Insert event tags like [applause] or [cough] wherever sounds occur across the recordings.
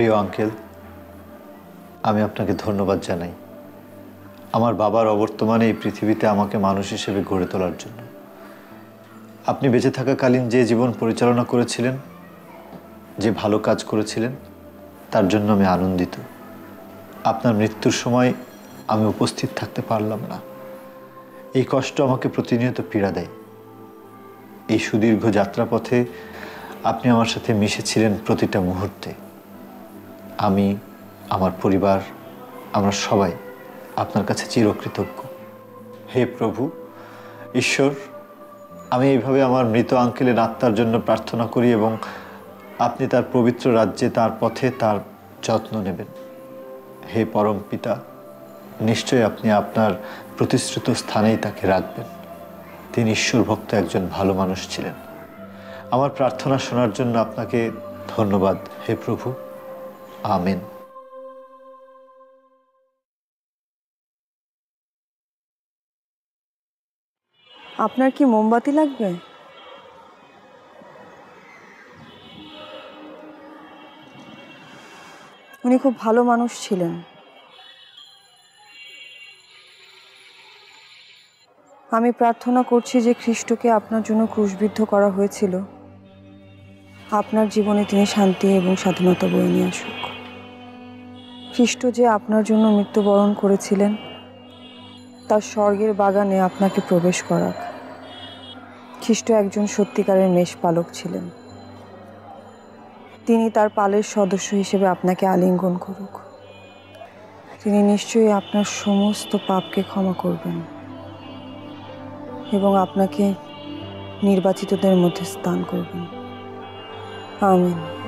প্রিয় আঙ্কেল, আমি আপনাকে ধন্যবাদ জানাই। আমার বাবার অবর্তমানে এই পৃথিবীতে আমাকে মানুষ হিসেবে গড়ে তোলার জন্য। আপনি বেঁচে থাকাকালীন যে জীবন পরিচালনা করেছিলেন, যে ভালো কাজ করেছিলেন, তার জন্য আমি আনন্দিত। আপনার মৃত্যুর সময় আমি উপস্থিত থাকতে পারলাম না। এই কষ্ট আমাকে প্রতিনিয়ত পীড়া দেয়। এই সুদীর্ঘ যাত্রাপথে আপনি আমার সাথে মিশেছিলেন প্রতিটা মুহূর্তে। আমি, আমার পরিবার, আমরা সবাই আপনার কাছে চিরকৃতজ্ঞ। হে প্রভু, ঈশ্বর, আমি এইভাবে আমার মৃত আঙ্কেলের আত্মার জন্য প্রার্থনা করি এবং আপনি তার পবিত্র রাজ্যে, তার পথে তার যত্ন নেবেন। হে পরম পিতা, নিশ্চয়ই আপনি আপনার প্রতিশ্রুত স্থানেই তাকে রাখবেন। তিনি ঈশ্বর ভক্ত একজন ভালো মানুষ ছিলেন। আমার প্রার্থনা শোনার জন্য আপনাকে ধন্যবাদ, হে প্রভু। আমেন আপনার কি মোমবাতি লাগবে? উনি খুব ভালো মানুষ ছিলেন। আমি প্রার্থনা করছি যে খ্রিস্টকে আপনার জন্য ক্রুশবিদ্ধ করা হয়েছিল। আপনার জীবনে তিনি শান্তি এবং স্বাধীনতা বয়ে নিয়ে আসুক। খ্রিস্ট যে আপনার জন্য মৃত্যুবরণ করেছিলেন, তার স্বর্গের বাগানে আপনাকে প্রবেশ করাক। খ্রিস্ট একজন সত্যিকারের মেষপালক ছিলেন। তিনি তার পালের সদস্য হিসেবে আপনাকে আলিঙ্গন করুক। তিনি নিশ্চয়ই আপনার সমস্ত পাপকে ক্ষমা করবেন এবং আপনাকে নির্বাচিতদের মধ্যে স্থান করবেন। আমিন।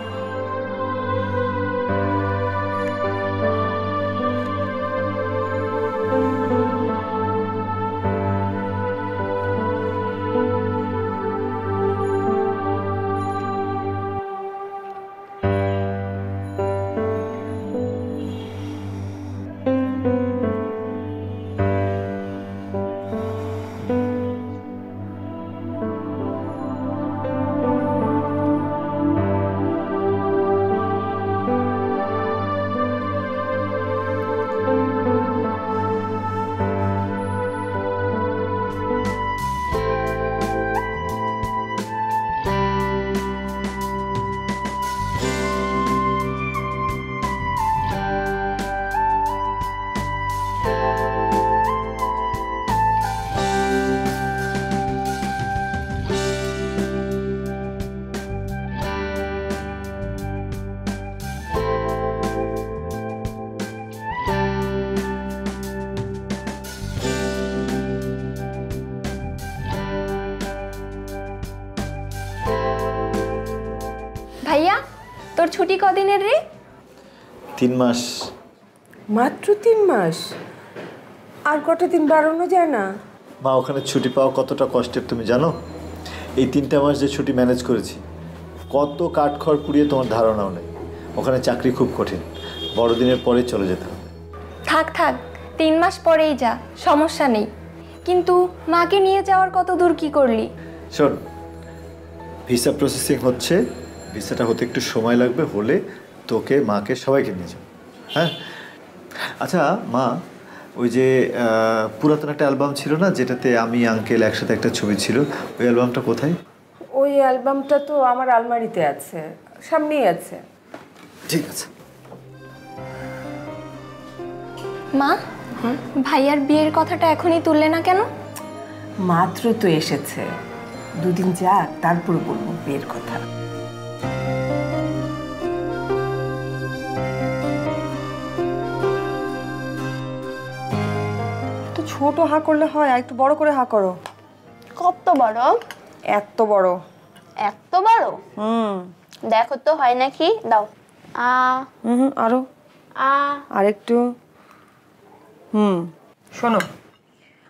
তোর ছুটি কদিনের রে? তিন মাস। মাত্র তিন মাস? আর কটা দিন বাড়ানো যায় না? মা ওখানে ছুটি পাওয়া কতটা কষ্টের তুমি জানো? এই তিনটা মাস যে ছুটি ম্যানেজ করেছি কত কাঠখড় পুড়িয়ে তোমার ধারণাও নেই। ওখানে চাকরি খুব কঠিন বড়দিনের পরে চলে যেতে হবে। থাক থাক তিন মাস পরেই যা সমস্যা নেই। কিন্তু মাকে নিয়ে যাওয়ার কত দূর কি করলি? শোন ভিসা প্রসেসিং হচ্ছে ভিসাটা হতে একটু সময় লাগবে হলে তোকে মাকে সবাইকে নিয়ে যাও হ্যাঁ? আচ্ছা মা ওই যে পুরাতন একটা অ্যালবাম ছিল না যেটাতে আমি আঙ্কেল একসাথে একটা ছবি ছিল ওই অ্যালবামটা কোথায়? ওই অ্যালবামটা তো আমার আলমারিতে আছে সামনেই আছে। ঠিক আছে। মা? ভাইয়ার বিয়ের কথাটা এখনই তুললে না কেন? মাত্র তো এসেছে। দুদিন যাক তারপর বলব বিয়ের কথা। ছোট হা করলে হয় আর একটু বড় করে হা করো। কত বড়? এত বড়। এত বড়? হুম। দেখো তো হয় নাকি? দাও। আ হুম আরও। আ। আর একটু। হুম। শোনো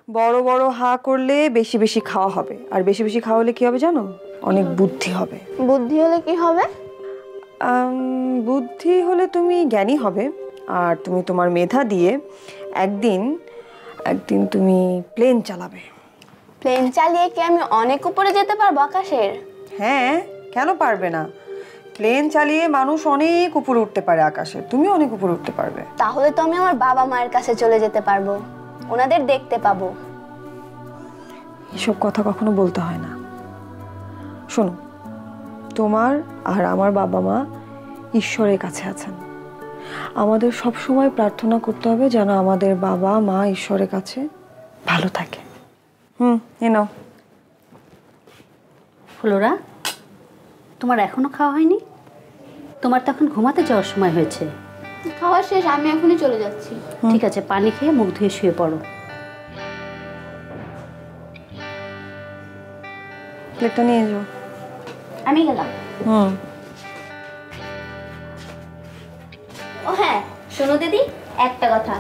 বড় বড় হা করলে বেশি বেশি খাওয়া হবে। আর বেশি বেশি খাওয়া হলে কি হবে জানো? অনেক বুদ্ধি হবে। বুদ্ধি হলে কি হবে? বুদ্ধি হলে তুমি জ্ঞানী হবে। আর তুমি তোমার মেধা দিয়ে একদিন একদিন তুমি প্লেন চালাবে। প্লেন চালিয়ে কি আমি অনেক উপরে যেতে পারব আকাশের? হ্যাঁ কেন পারবে না? প্লেন চালিয়ে মানুষ অনেক উপরে উঠতে পারে আকাশে তুমি অনেক উপরে উঠতে পারবে। তাহলে তো আমি আমার বাবা মায়ের কাছে চলে যেতে পারব। ওনাদের দেখতে পাবো। এসব কথা কখনো বলতে হয় না। শোনো তোমার আর আমার বাবা মা ঈশ্বরের কাছে আছেন। আমাদের সব সময় প্রার্থনা করতে হবে যেন আমাদের বাবা মা ঈশ্বরের কাছে ভালো থাকে। হুম এ নাও। ফ্লোরা তোমার এখনও খাওয়া হয়নি? তোমার তো এখন ঘুমাতে যাওয়ার সময় হয়েছে। খাওয়া শেষ আমি এখনই চলে যাচ্ছি। ঠিক আছে পানি খেয়ে মুখ ধুয়ে শুয়ে পড়ো। প্লেটটা নিয়ে যাও আমি গেলাম। হুম। শোনো দিদি, একটা কথা।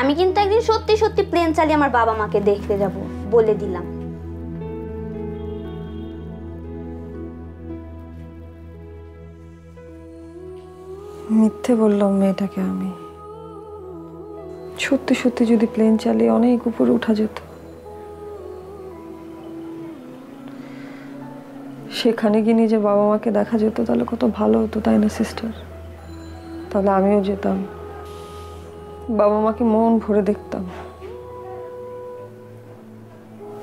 আমি কিন্তু একদিন সত্যি সত্যি প্লেন চালিয়ে আমার বাবা মাকে দেখতে যাব বলে দিলাম। মিথ্যে বললাম মেয়েটাকে আমি। সত্যি সত্যি যদি প্লেন চালিয়ে অনেক উপরে উঠা যেত। সেখানে গিয়ে নিজের বাবা মাকে দেখা যেত, তাহলে কত ভালো হতো, তাই না সিস্টার তাহলে আমিও যেতাম। বাবা মাকে মন ভরে দেখতাম।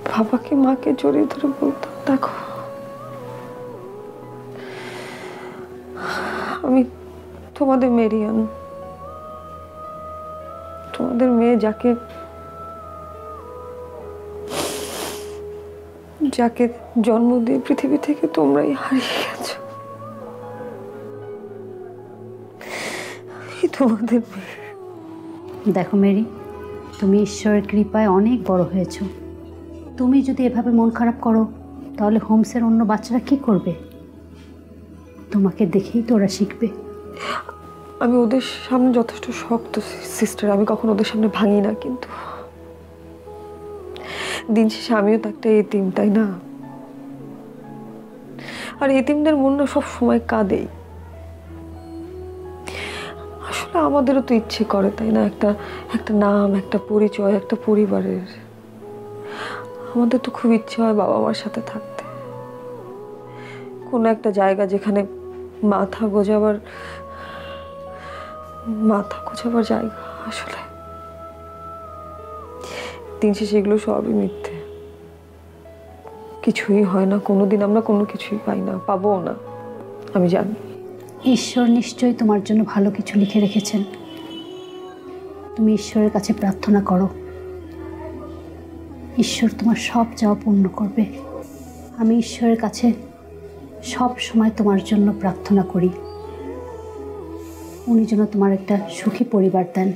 বাবাকে মাকে জড়িয়ে ধরে বলতাম, দেখো, আমি তোমাদের মেরিয়ান তোমাদের মেয়ে যাকে যাকে জন্ম দিয়ে পৃথিবী থেকে তোমরাই হারিয়ে গেছো। তোমাদের মেয়ে। দেখো মেরি, তুমি ঈশ্বরের কৃপায় অনেক বড় হয়েছো। তুমি যদি এভাবে মন খারাপ করো, তাহলে হোমসের অন্য বাচ্চারা কি করবে? তোমাকে দেখেই তো ওরা শিখবে। আমি ওদের সামনে যথেষ্ট শক্ত, সিস্টার। আমি কখনো ওদের সামনে ভাঙি না, কিন্তু দিন শেষে আমিও তো একটা এতিম, তাই না? আর এতিমদের মন না সব সময় কাঁদেই। আমাদেরও তো ইচ্ছে করে, তাই না? একটা একটা নাম, একটা পরিচয়, একটা পরিবারের। আমাদের তো খুব ইচ্ছে হয় বাবা মার সাথে থাকতে। কোনো একটা জায়গা যেখানে মাথা গোজাবার, মাথা গোছাবার জায়গা আসলে। দিন শেষে এগুলো সবই মিথ্যে। কিছুই হয় না, কোনোদিন আমরা কোনো কিছুই পাই না, পাবো না, আমি জানি। ঈশ্বর নিশ্চয়ই তোমার জন্য ভালো কিছু লিখে রেখেছেন। তুমি ঈশ্বরের কাছে প্রার্থনা করো। ঈশ্বর তোমার সব চাওয়া পূর্ণ করবে। আমি ঈশ্বরের কাছে সব সময় তোমার জন্য প্রার্থনা করি। উনি যেন তোমার একটা সুখী পরিবার দেন।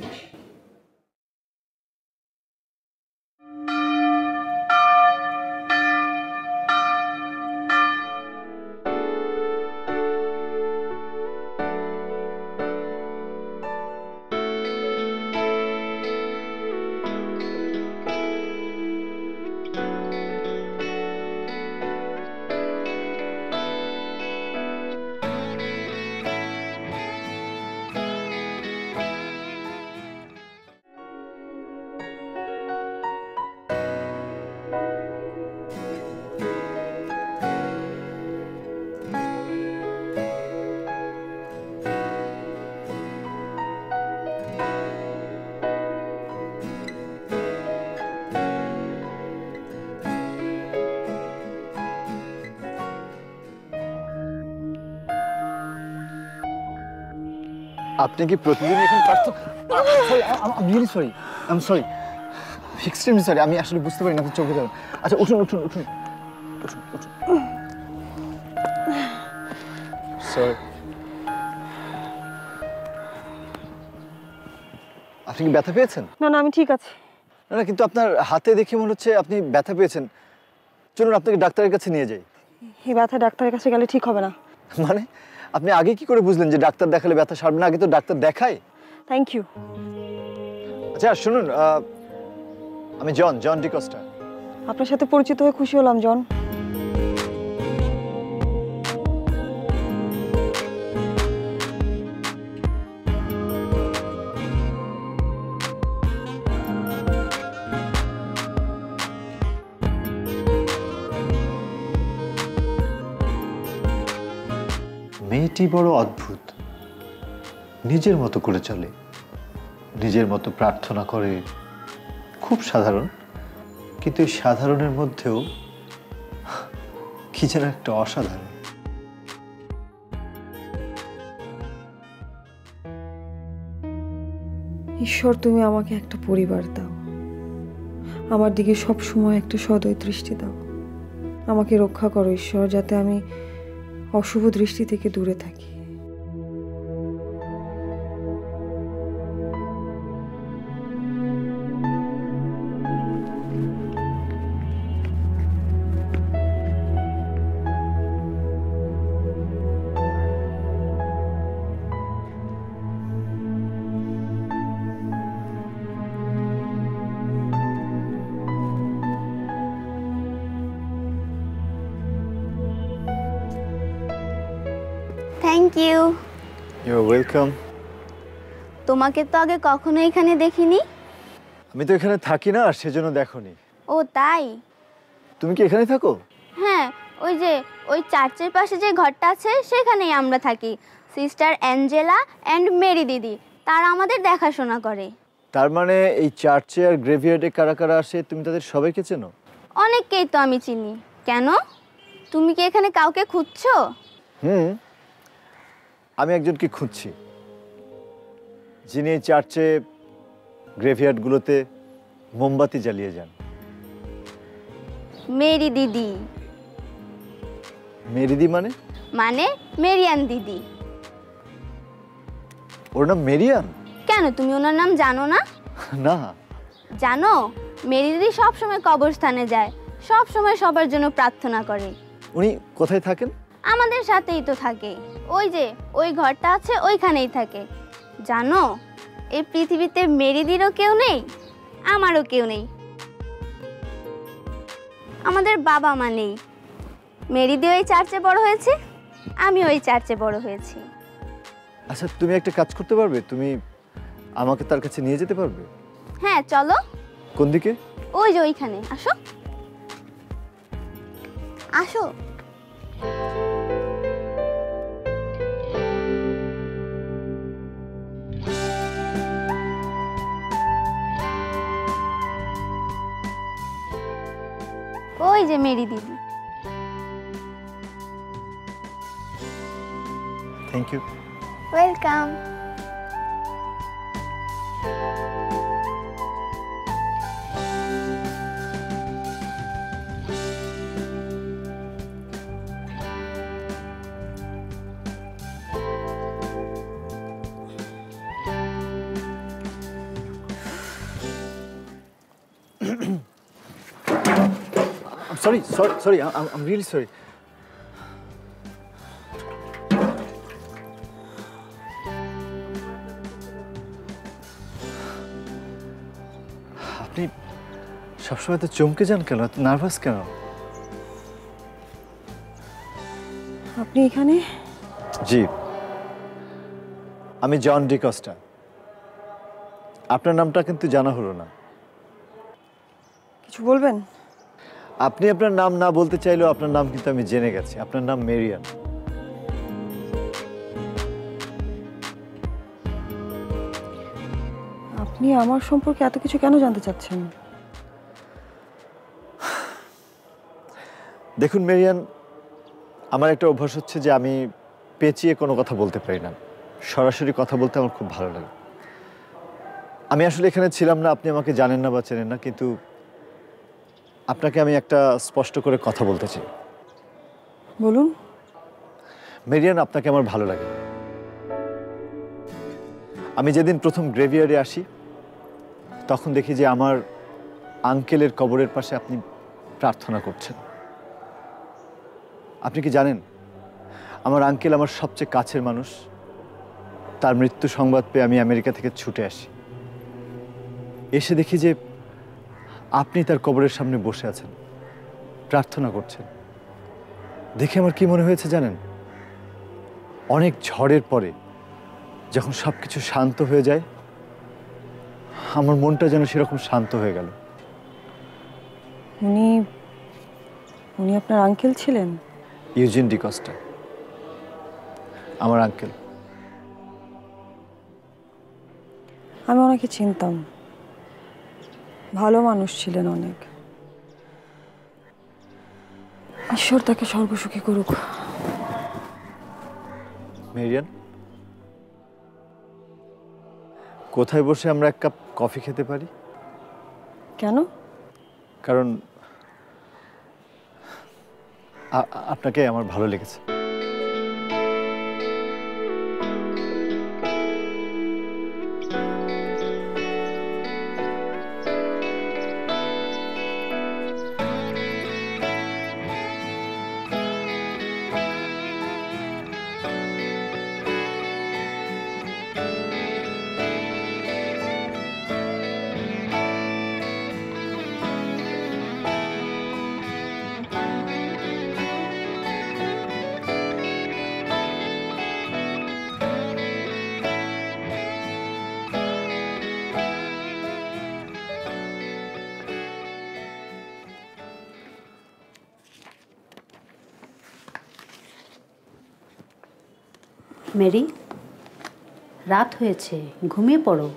আপনি কি প্রতিদিন এখানে প্রার্থনা sorry I'm sorry I'm sorry extremely sorry আমি আসলে বুঝতে পারি না আপনার চোখে যাবেন। আচ্ছা উঠুন উঠুন উঠুন। উঠুন উঠুন। সরি আপনি কি ব্যথা পেয়েছেন? না না আমি ঠিক আছে। না না কিন্তু আপনার হাতে দেখে মনে হচ্ছে আপনি ব্যথা পেয়েছেন। চলুন আপনাকে ডাক্তারের কাছে নিয়ে যাই। এই ব্যথা ডাক্তারের কাছে গেলে ঠিক হবে না। মানে? আপনি আগে কি করে বুঝলেন যে ডাক্তার দেখালে ব্যথা সারবে না? আগে তো ডাক্তার দেখায়। থ্যাংক ইউ আচ্ছা শুনুন আমি জন জন ডিকস্টা আপনার সাথে পরিচিত হয়ে খুশি হলাম জন। মেয়েটি বড় অদ্ভুত। নিজের মতো করে চলে, নিজের মতো প্রার্থনা করে। খুব সাধারণ, কিন্তু এই সাধারণের মধ্যেও কি যেন একটা অসাধারণ। ঈশ্বর, তুমি আমাকে একটা পরিবার দাও। আমার দিকে সব সময় একটা সদয় দৃষ্টি দাও। আমাকে রক্ষা করো, ঈশ্বর, যাতে আমি অশুভ দৃষ্টি থেকে দূরে থাকি। থ্যাংক ইউ ইউ ওয়েলকাম তোমাকে তো আগে কখনো এখানে দেখিনি? আমি তো এখানে থাকি না আর সেজন্য দেখোনি। ও তাই? তুমি কি এখানে থাকো? হ্যাঁ ওই যে ওই চার্চের পাশে যে ঘরটা আছে সেখানেই আমরা থাকি। সিস্টার অ্যাঞ্জেলা অ্যান্ড মেরি দিদি তারা আমাদের দেখাশোনা করে। তার মানে এই চার্চে আর গ্রেভিয়ার্ডে কারা কারা আসে তুমি তাদের সবাইকে চেনো? অনেককেই তো আমি চিনি। কেন? তুমি কি এখানে কাউকে খুঁজছো? হুম আমি একজনকে খুঁজছি যিনি চার্চে গ্রেভিয়ার্ডগুলোতে মোমবাতি জ্বালিয়ে যান। মেরি দিদি। মেরি মেরিদি মানে? মানে মেরিয়ান দিদি। ওর নাম মেরিয়ান? কেন তুমি ওনার নাম জানো না? [laughs] না। জানো মেরি দিদি সবসময় কবরস্থানে যায় সব সময় সবার জন্য প্রার্থনা করে। উনি কোথায় থাকেন? আমাদের সাথেই তো থাকে। ওই যে ওই ঘরটা আছে ওইখানেই থাকে। জানো এই পৃথিবীতে মেরিদিরও কেউ নেই আমারও কেউ নেই। আমাদের বাবা মা নেই। মেরিদি ওই চার্চে বড় হয়েছে আমি ওই চার্চে বড় হয়েছি। আচ্ছা তুমি একটা কাজ করতে পারবে? তুমি আমাকে তার কাছে নিয়ে যেতে পারবে? হ্যাঁ চলো। কোন দিকে? ওই যে ওইখানে আসো। আসো। ওই যে মেরি দিদি। Thank you welcome sorry sorry sorry I'm really sorry আপনি সবসময় তো চমকে যান কেন? এত নার্ভাস কেন? আপনি এখানে? জি। আমি জন ডিকস্টা আপনার নামটা কিন্তু জানা হলো না। কিছু বলবেন? আপনি আপনার নাম না বলতে চাইলেও আপনার নাম কিন্তু আমি জেনে গেছি। আপনার নাম মেরিয়ান। আপনি আমার সম্পর্কে এত কিছু কেন জানতে চাচ্ছেন? দেখুন মেরিয়ান আমার একটা অভ্যাস হচ্ছে যে আমি পেঁচিয়ে কোনো কথা বলতে পারি না। সরাসরি কথা বলতে আমার খুব ভালো লাগে। আমি আসলে এখানে ছিলাম না আপনি আমাকে জানেন না বা চেনেন না কিন্তু আপনাকে আমি একটা স্পষ্ট করে কথা বলতে চাই। বলুন। মেরিয়ান আপনাকে আমার ভালো লাগে। আমি যেদিন প্রথম গ্রেভিয়ারে আসি তখন দেখি যে আমার আঙ্কেলের কবরের পাশে আপনি প্রার্থনা করছেন। আপনি কি জানেন আমার আঙ্কেল আমার সবচেয়ে কাছের মানুষ। তার মৃত্যু সংবাদ পেয়ে আমি আমেরিকা থেকে ছুটে আসি। এসে দেখি যে আপনি তার কবরের সামনে বসে আছেন। প্রার্থনা করছেন। দেখে আমার কি মনে হয়েছে জানেন? অনেক ঝড়ের পরে যখন সব কিছু শান্ত হয়ে যায় আমার মনটা যেন সেরকম শান্ত হয়ে গেল। উনি উনি আপনার আঙ্কেল ছিলেন? ইউজিন ডিকস্টা আমার আঙ্কেল আমি ওনাকে চিনতাম। ভালো মানুষ ছিলেন অনেক। ঈশ্বর তাকে সর্বসুখী করুক। মেরিয়ান কোথায় বসে আমরা এক কাপ কফি খেতে পারি? কেন? কারণ আপনাকে আমার ভালো লেগেছে। মেরি রাত হয়েছে ঘুমিয়ে পড়ো।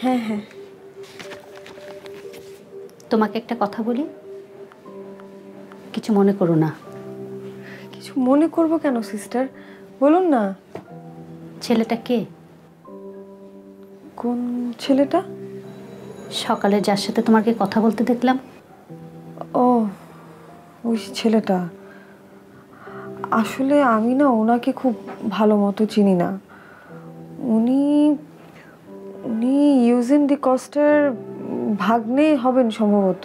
হ্যাঁ হ্যাঁ। তোমাকে একটা কথা বলি? কিছু মনে করো না। কিছু মনে করব কেন সিস্টার? বলুন না। ছেলেটা কে? কোন ছেলেটা? সকালে যার সাথে তোমাকে কথা বলতে দেখলাম। ও ওই ছেলেটা। আসলে আমি না ওনাকে খুব ভালো মতো চিনি না। উনি উনি ইউজেন ডি কস্টার ভাগ্নে হবেন সম্ভবত।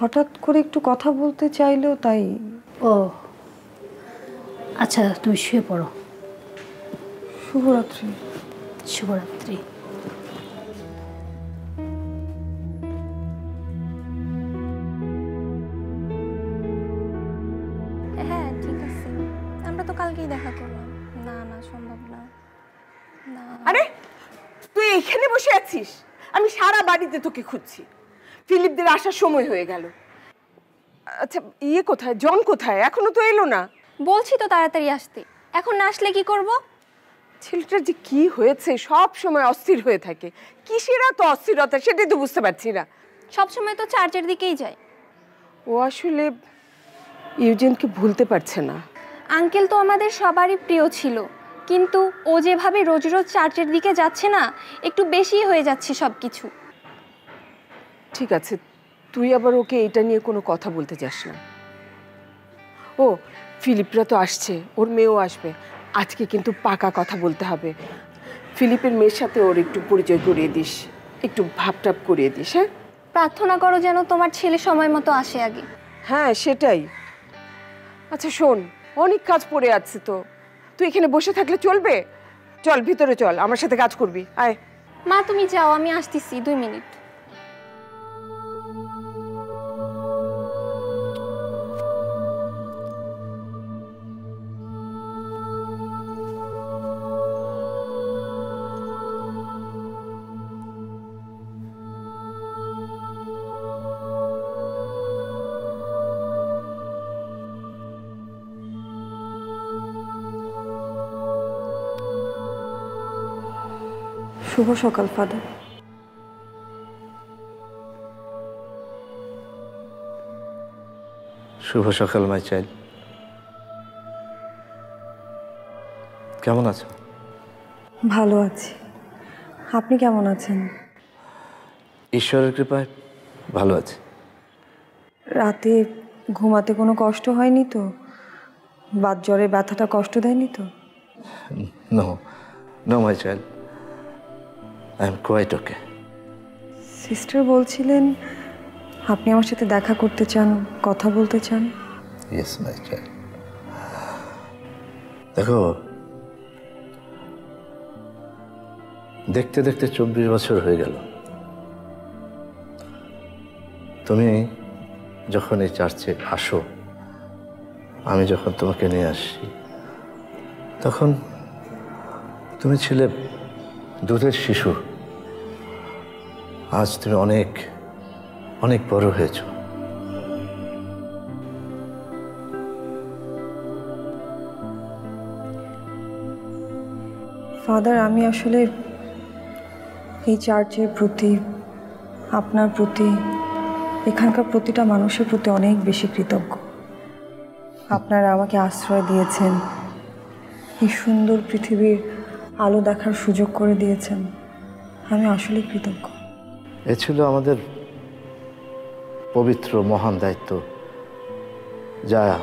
হঠাৎ করে একটু কথা বলতে চাইলেও তাই। ও। আচ্ছা তুমি শুয়ে পড়ো। শুভরাত্রি। শুভরাত্রি। বাড়িতে তোকে খুঁজছি। ফিলিপদের আসার সময় হয়ে গেল। আচ্ছা ইয়ে কোথায়? জন কোথায়? এখনও তো এলো না। বলছি তো তাড়াতাড়ি আসতে। এখন না আসলে কি করব? ছেলেটার যে কি হয়েছে সব সময় অস্থির হয়ে থাকে। কিসের তো অস্থিরতা? সেটাই তো বুঝতে পারছি না। সব সময় তো চার্চের দিকেই যায়। ও আসলে ইউজেনকে ভুলতে পারছে না। আঙ্কেল তো আমাদের সবারই প্রিয় ছিল। কিন্তু ও যেভাবে রোজ রোজ চার্চের দিকে যাচ্ছে না একটু বেশি হয়ে যাচ্ছে সব কিছু ঠিক আছে তুই আবার ওকে এটা নিয়ে কোনো কথা বলতে যাস না। ও ফিলিপরা তো আসছে ওর মেয়েও আসবে আজকে কিন্তু পাকা কথা বলতে হবে। ফিলিপের মেয়ের সাথে ওর একটু পরিচয় করিয়ে দিস একটু ভাবটাপ করিয়ে দিস হ্যাঁ? প্রার্থনা করো যেন তোমার ছেলে সময় মতো আসে আগে। হ্যাঁ সেটাই। আচ্ছা শোন অনেক কাজ পড়ে আছে তো। তুই এখানে বসে থাকলে চলবে? চল ভিতরে চল আমার সাথে কাজ করবি আয়। মা তুমি যাও আমি আসতেছি দুই মিনিট। শুভ সকাল ফাদার। শুভ সকাল মাই চাইল্ড। কেমন আছো? ভালো আছি। আপনি কেমন আছেন? ঈশ্বরের কৃপায় ভালো আছি। রাতে ঘুমাতে কোনো কষ্ট হয়নি তো? বাদ জ্বরে ব্যথাটা কষ্ট দেয়নি তো? No no my child. I am quite okay sister বলছিলেন আপনি আমার সাথে দেখা করতে চান কথা বলতে চান? ইয়েস মাই চাইল্ড দেখো দেখতে দেখতে চব্বিশ বছর হয়ে গেল। তুমি যখন এই চার্চে আসো আমি যখন তোমাকে নিয়ে আসি তখন তুমি ছিলে দুধের শিশু। আজ তুমি অনেক অনেক বড় হয়েছো। ফাদার, আমি আসলে এই চার্চের প্রতি, আপনার প্রতি, এখানকার প্রতিটা মানুষের প্রতি অনেক বেশি কৃতজ্ঞ। আপনারা আমাকে আশ্রয় দিয়েছেন, এই সুন্দর পৃথিবীর আলো দেখার সুযোগ করে দিয়েছেন। আমি আসলেই কৃতজ্ঞ। এ ছিল আমাদের পবিত্র মহান দায়িত্ব যা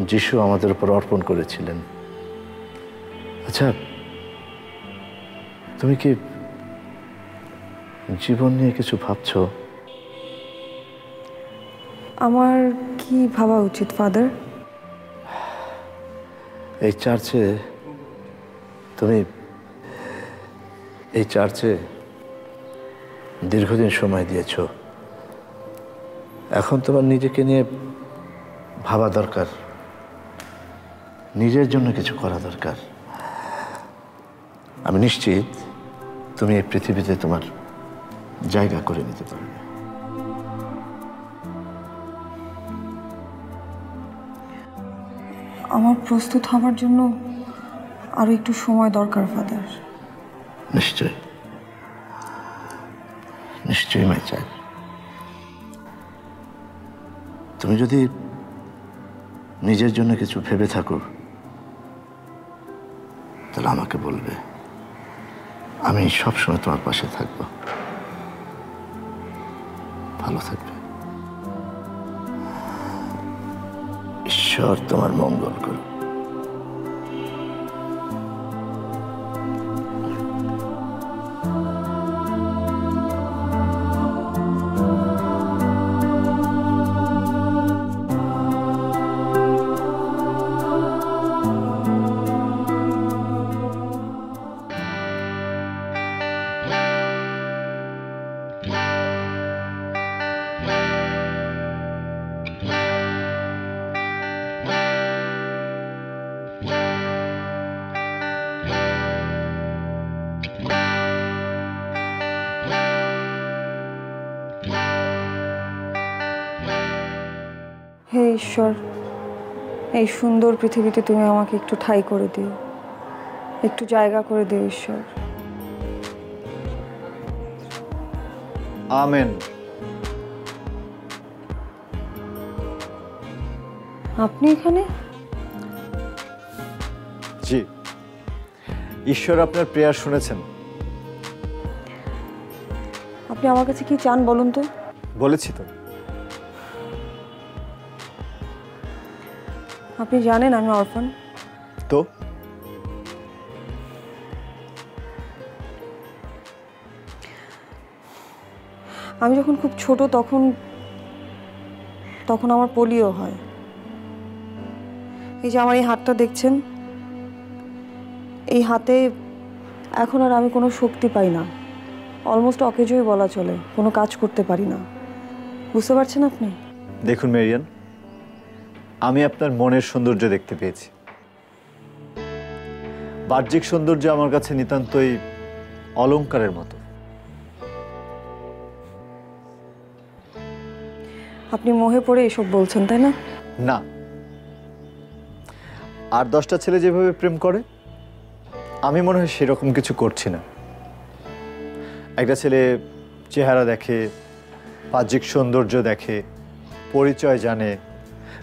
যিশু আমাদের উপর অর্পণ করেছিলেন। আচ্ছা তুমি কি জীবন নিয়ে কিছু ভাবছ? আমার কি ভাবা উচিত ফাদার? এই চার্চে তুমি এই চার্চে দীর্ঘদিন সময় দিয়েছ। এখন তোমার নিজেকে নিয়ে ভাবা দরকার। নিজের জন্য কিছু করা দরকার। আমি নিশ্চিত তুমি এই পৃথিবীতে তোমার জায়গা করে নিতে পারবে। আমার প্রস্তুত হবার জন্য আরও একটু সময় দরকার ফাদার। নিশ্চয় নিশ্চয়ই, মাই চাই তুমি যদি নিজের জন্য কিছু ভেবে থাকো, তাহলে আমাকে বলবে। আমি সবসময় তোমার পাশে থাকব। ভালো থাকবে। ঈশ্বর তোমার মঙ্গল করুক। এই সুন্দর পৃথিবীতে তুমি আমাকে একটু ঠাঁই করে দিও। একটু জায়গা করে দিও ঈশ্বর। আমেন। আপনি এখানে? জি। ঈশ্বর আপনার প্রেয়ার শুনেছেন। আপনি আমার কাছে কি চান বলুন তো? বলেছি তো। আপনি জানেন আমি অরফান। তো? আমি যখন খুব ছোট তখন তখন আমার পোলিও হয়। এই যে আমার এই হাতটা দেখছেন এই হাতে এখন আর আমি কোনো শক্তি পাই না। অলমোস্ট অকেজই বলা চলে কোনো কাজ করতে পারি না। বুঝতে পারছেন আপনি? দেখুন মেরিয়ান আমি আপনার মনের সৌন্দর্য দেখতে পেয়েছি। বাহ্যিক সৌন্দর্য আমার কাছে নিতান্তই অলংকারের মতো। আপনি মোহে পড়ে এসব বলছেন তাই না? না। আর দশটা ছেলে যেভাবে প্রেম করে আমি মনে হয় সেরকম কিছু করছি না। একটা ছেলে চেহারা দেখে বাহ্যিক সৌন্দর্য দেখে পরিচয় জানে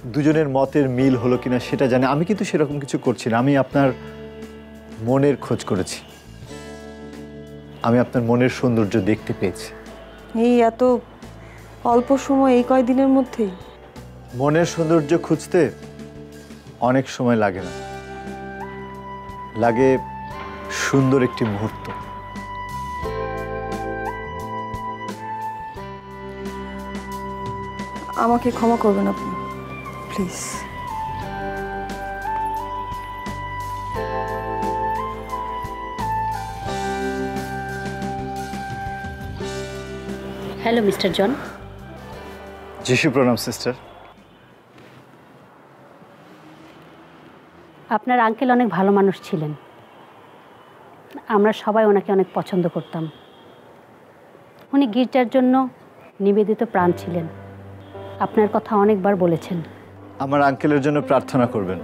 দুজনের মতের মিল হলো কিনা সেটা জানে। আমি কিন্তু সেরকম কিছু করছি না। আমি আপনার মনের খোঁজ করেছি। আমি আপনার মনের সৌন্দর্য দেখতে পেয়েছি। এই এত অল্প সময় এই কয়দিনের মধ্যেই? মনের সৌন্দর্য খুঁজতে অনেক সময় লাগে না। লাগে সুন্দর একটি মুহূর্ত। আমাকে ক্ষমা করবেন আপনি। প্লিজ হ্যালো মিস্টার জন যিশু প্রণাম সিস্টার আপনার আঙ্কেল অনেক ভালো মানুষ ছিলেন। আমরা সবাই ওনাকে অনেক পছন্দ করতাম। উনি গির্জার জন্য নিবেদিত প্রাণ ছিলেন। আপনার কথা অনেকবার বলেছেন। আমার আঙ্কেলের জন্য প্রার্থনা করবেন।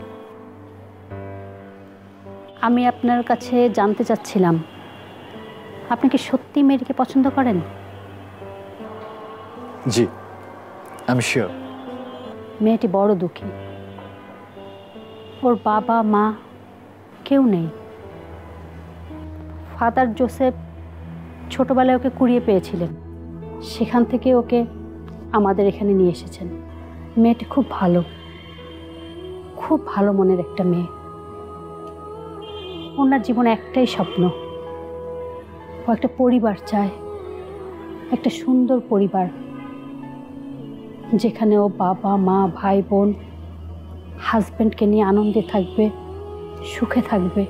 আমি আপনার কাছে জানতে চাচ্ছিলাম আপনি কি সত্যি মেয়েটিকে পছন্দ করেন? জি আমি শিওর মেয়েটি বড় দুঃখী। ওর বাবা মা কেউ নেই। ফাদার জোসেফ ছোটবেলায় ওকে কুড়িয়ে পেয়েছিলেন। সেখান থেকে ওকে আমাদের এখানে নিয়ে এসেছেন। মেয়েটি খুব ভালো। খুব ভালো মনের একটা মেয়ে। ওনার জীবনে একটাই স্বপ্ন। ও একটা পরিবার চায়, একটা সুন্দর পরিবার, যেখানে ও বাবা, মা, ভাই, বোন হাজব্যান্ডকে নিয়ে আনন্দে থাকবে, সুখে থাকবে।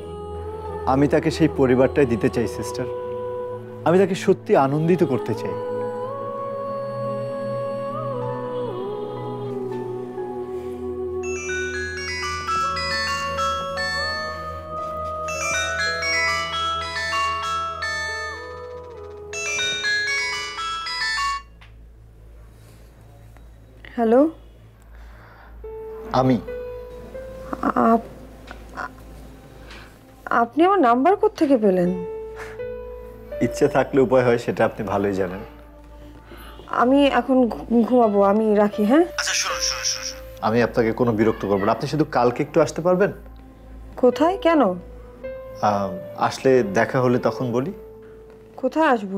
আমি তাকে সেই পরিবারটাই দিতে চাই সিস্টার আমি তাকে সত্যি আনন্দিত করতে চাই। আপনি আমার নাম্বার থেকে পেলেন? ইচ্ছে থাকলে উপায় হয় সেটা আপনি ভালোই জানেন। আমি এখন ঘুমাবো আমি রাখি হ্যাঁ? আমি আপনাকে কোনো বিরক্ত করব না। আপনি শুধু কালকে একটু আসতে পারবেন? কোথায়? কেন? আসলে দেখা হলে তখন বলি। কোথায় আসব?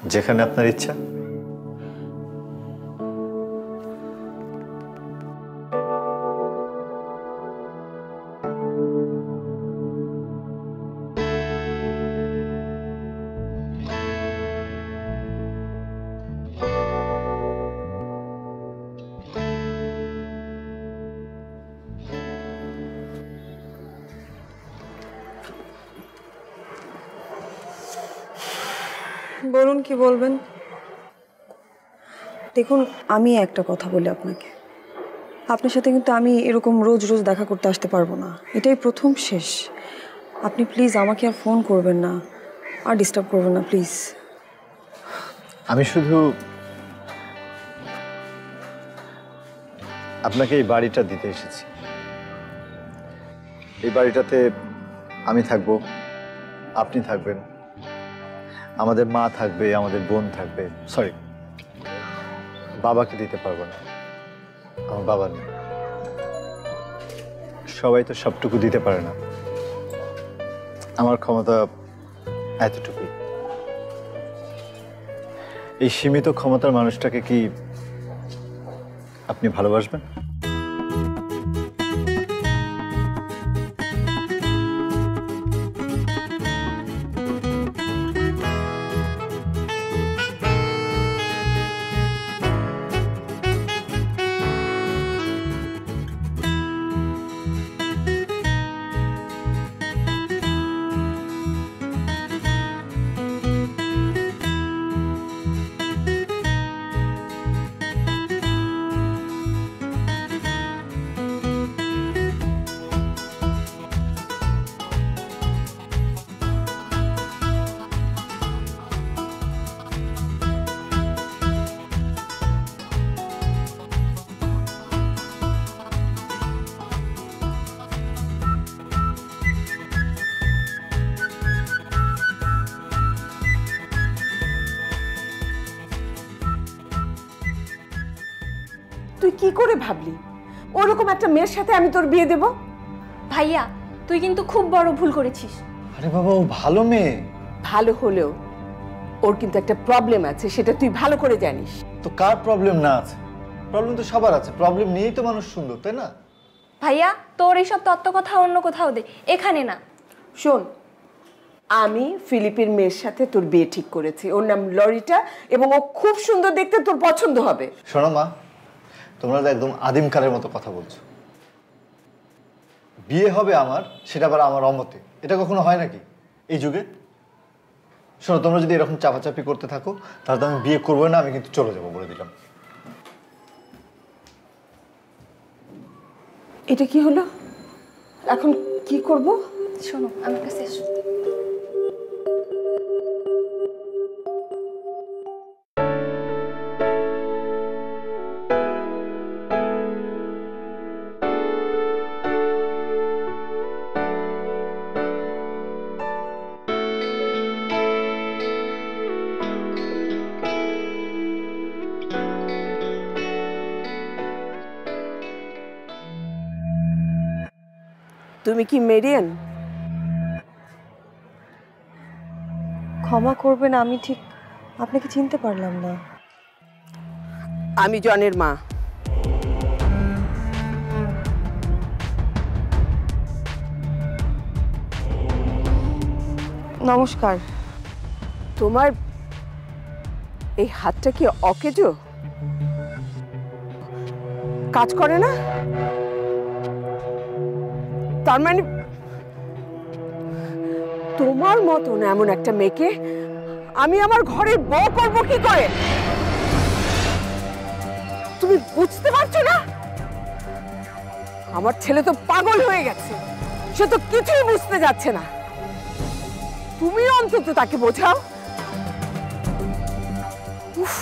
যেখানে আপনার ইচ্ছা। বলুন কি বলবেন? দেখুন আমি একটা কথা বলি আপনাকে। আপনার সাথে কিন্তু আমি এরকম রোজ রোজ দেখা করতে আসতে পারব না। এটাই প্রথম শেষ। আপনি প্লিজ আমাকে আর ফোন করবেন না। আর ডিস্টার্ব করবেন না প্লিজ। আমি শুধু আপনাকে এই বাড়িটা দিতে এসেছি। এই বাড়িটাতে আমি থাকব আপনি থাকবেন। আমাদের মা থাকবে, আমাদের বোন থাকবে। সরি বাবাকে দিতে পারব না। আমার বাবা নেই। সবাই তো সবটুকু দিতে পারে না। আমার ক্ষমতা এতটুকুই। এই সীমিত ক্ষমতার মানুষটাকে কি আপনি ভালোবাসবেন? মেয়ের সাথে আমি তোর বিয়ে দেব? ভাইয়া তুই কিন্তু খুব বড় ভুল করেছিস। আরে বাবা ও ভালো মেয়ে। ভালো হলেও ওর কিন্তু একটা প্রবলেম আছে সেটা তুই ভালো করে জানিস। তো কার প্রবলেম না আছে? প্রবলেম তো সবার আছে প্রবলেম নিয়েই তো মানুষ সুন্দর তাই না? ভাইয়া তোর এইসব তত্ত্ব কথা অন্য কোথাও দে এখানে না। শোন আমি ফিলিপের মেয়ের সাথে তোর বিয়ে ঠিক করেছি। ওর নাম লরিটা এবং ও খুব সুন্দর দেখতে তোর পছন্দ হবে। শোনো মা তোমরা তো একদম আদিমকালের মতো কথা বলছো। বিয়ে হবে আমার সেটা আবার আমার অমতে। এটা কখনো হয় নাকি? এই যুগে? শোনো তোমরা যদি এরকম চাপাচাপি করতে থাকো তাহলে তো আমি বিয়ে করব না আমি কিন্তু চলে যাব বলে দিলাম। এটা কি হলো? এখন কি করব? শোনো আমার কাছে তুমি কি মেরিয়ান? ক্ষমা করবেন আমি ঠিক আপনাকে চিনতে পারলাম না। আমি জনের মা। নমস্কার। তোমার এই হাতটা কি অকেজো? কাজ করে না? তার মানে তোমার মতন এমন একটা মেয়েকে আমি আমার ঘরের বউ করব কি করে? তুমি বুঝতে পারছ না? আমার ছেলে তো পাগল হয়ে গেছে, সে তো কিছুই বুঝতে যাচ্ছে না। তুমি অন্তত তাকে বোঝাও। উফ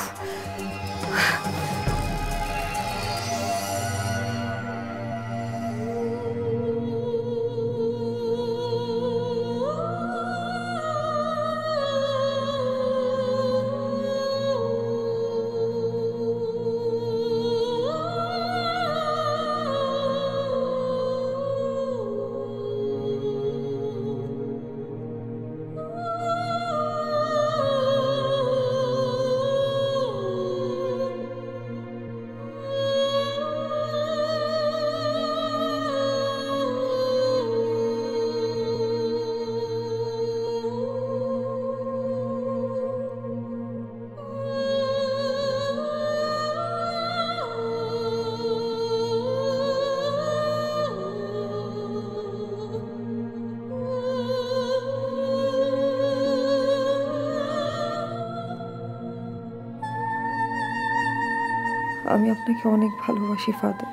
আমি আপনাকে অনেক ভালোবাসি, ফাদার।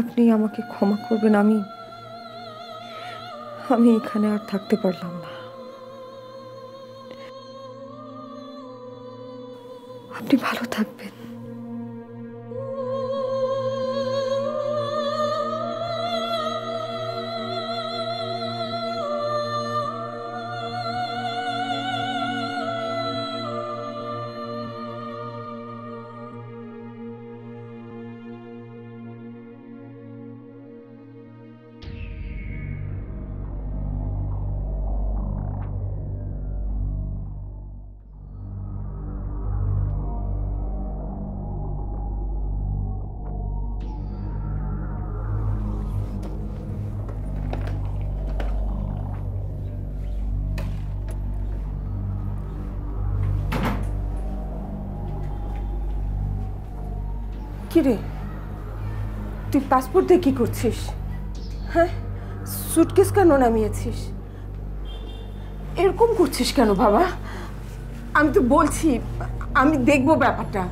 আপনি আমাকে ক্ষমা করবেন, আমি আমি এখানে আর থাকতে পারলাম না। কিরে? তুই পাসপোর্ট দিয়ে কি করছিস? হ্যাঁ? সুটকেস কেন নামিয়েছিস? এরকম করছিস কেন বাবা? আমি তো বলছি আমি দেখব ব্যাপারটা।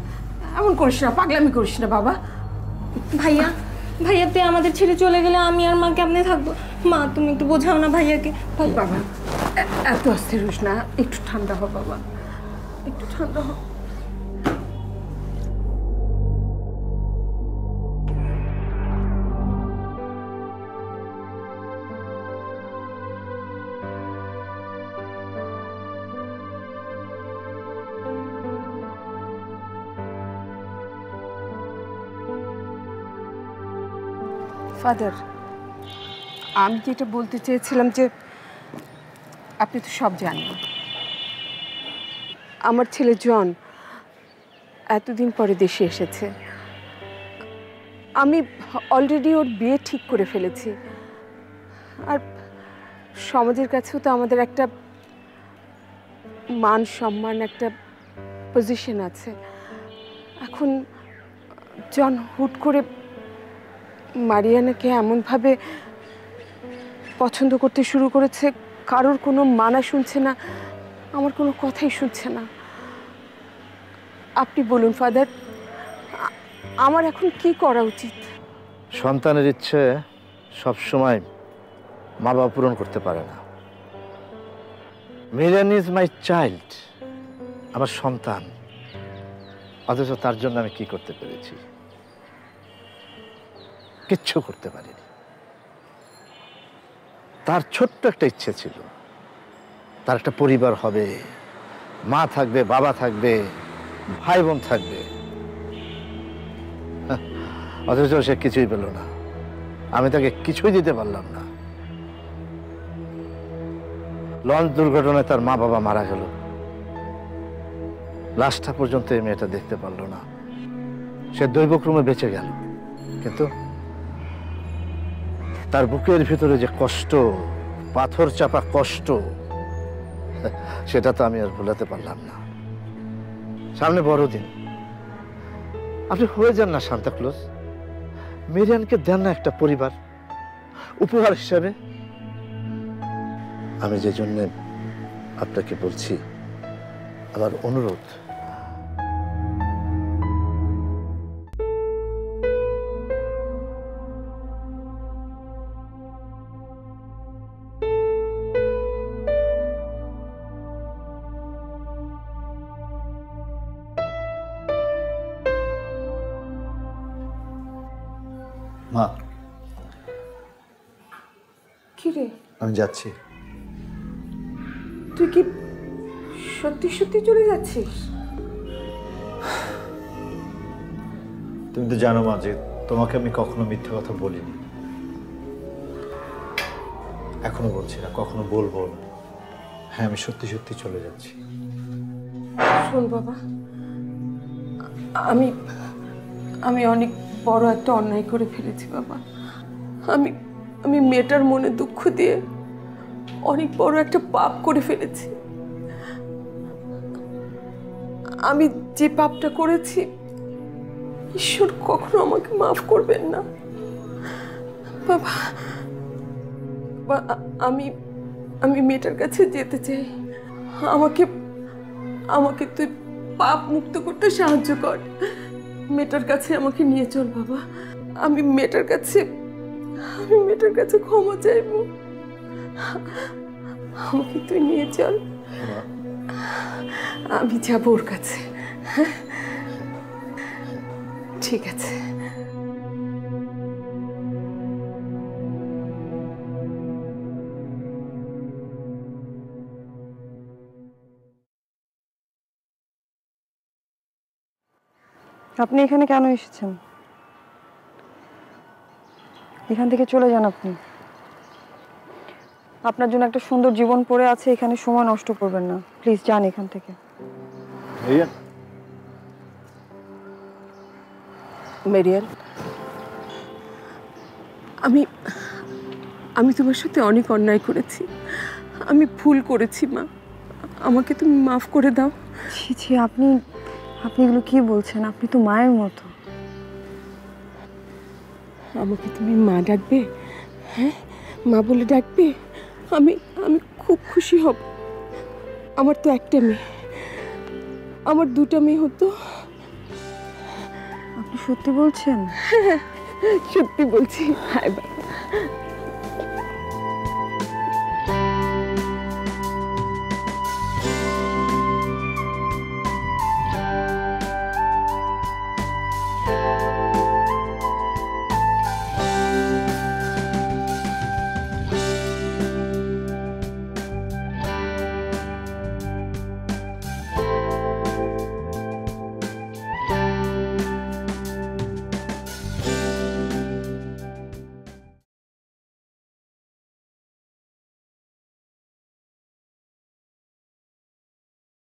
এমন করিস না পাগলামি করিস না বাবা। ভাইয়া ভাইয়া তুই আমাদের ছেড়ে চলে গেলে আমি আর মা কেমনে থাকব? মা তুমি একটু বোঝাও না ভাইয়াকে। বাবা এত অস্থির হোস না একটু ঠান্ডা হ বাবা। একটু ঠান্ডা হ। ফাদার আমি যেটা বলতে চেয়েছিলাম যে আপনি তো সব জানেন। আমার ছেলে জন এতদিন পরে দেশে এসেছে। আমি অলরেডি ওর বিয়ে ঠিক করে ফেলেছি। আর সমাজের কাছেও তো আমাদের একটা মান সম্মান একটা পজিশন আছে। এখন জন হুট করে মারিয়ানাকে এমনভাবে পছন্দ করতে শুরু করেছে, কারোর কোনো মানা শুনছে না, আমার কোনো কথাই শুনছে না। আপনি বলুন, ফাদার, আমার এখন কি করা উচিত? সন্তানের ইচ্ছে সবসময় মা বাবা পূরণ করতে পারে না। মিলেন ইজ মাই চাইল্ড আমার সন্তান, অথচ তার জন্য আমি কি করতে পেরেছি? কিচ্ছু করতে পারিনি। তার ছোট্ট একটা ইচ্ছে ছিল। তার একটা পরিবার হবে, মা থাকবে, বাবা থাকবে ভাই বোন থাকবে। অথচ সে কিছুই পেল না। আমি তাকে কিছুই দিতে পারলাম না। লঞ্চ দুর্ঘটনায় তার মা বাবা মারা গেল। লাশটা পর্যন্ত এই মেয়েটা দেখতে পারল না। সে দৈবক্রমে বেঁচে গেল। কিন্তু তার বুকের ভিতরে যে কষ্ট, পাথর চাপা কষ্ট, সেটা তো আমি আর ভুলাতে পারলাম না। সামনে বড়দিন আপনি হয়ে যান না সান্তাক্লোজ মেরিয়ানকে দেন না একটা পরিবার, উপহার হিসাবে। আমি যে জন্য আপনাকে বলছি, আমার অনুরোধ যাচ্ছি। তুই কি সত্যি সত্যি চলে যাচ্ছিস? তুমি তো জানো মা যে তোমাকে আমি কখনো মিথ্যে কথা বলিনি। এখনও বলছি না কখনো বলব না। হ্যাঁ আমি সত্যি সত্যি চলে যাচ্ছি। শোন বাবা আমি আমি অনেক বড় একটা অন্যায় করে ফেলেছি বাবা। আমি আমি মেয়েটার মনে দুঃখ দিয়ে অনেক বড় একটা পাপ করে ফেলেছি। আমি যে পাপটা করেছি, ঈশ্বর কখনো আমাকে মাফ করবেন না। বাবা আমি আমি মেয়েটার কাছে যেতে চাই। আমাকে আমাকে তুই পাপ মুক্ত করতে সাহায্য কর। মেয়েটার কাছে আমাকে নিয়ে চল বাবা। আমি মেয়েটার কাছে, আমি মেয়েটার কাছে ক্ষমা চাইব। আমাকে তুই নিয়ে চল। আমি যাব ওর কাছে? ঠিক আছে। আপনি এখানে কেন এসেছেন? এখান থেকে চলে যান আপনি। আপনার জন্য একটা সুন্দর জীবন পড়ে আছে এখানে সময় নষ্ট করবেন না। প্লিজ যান এখান থেকে। আমি আমি তোমার সাথে অনেক অন্যায় করেছি। আমি ভুল করেছি মা। আমাকে তুমি মাফ করে দাও। ছি ছি আপনি আপনি এগুলো কি বলছেন? আপনি তো মায়ের মতো। আমাকে তুমি মা ডাকবে? হ্যাঁ? মা বলে ডাকবে? আমি আমি খুব খুশি হব। আমার তো একটা মেয়ে। আমার দুটা মেয়ে হতো। আপনি সত্যি বলছেন? সত্যি বলছি। হায় বাবা।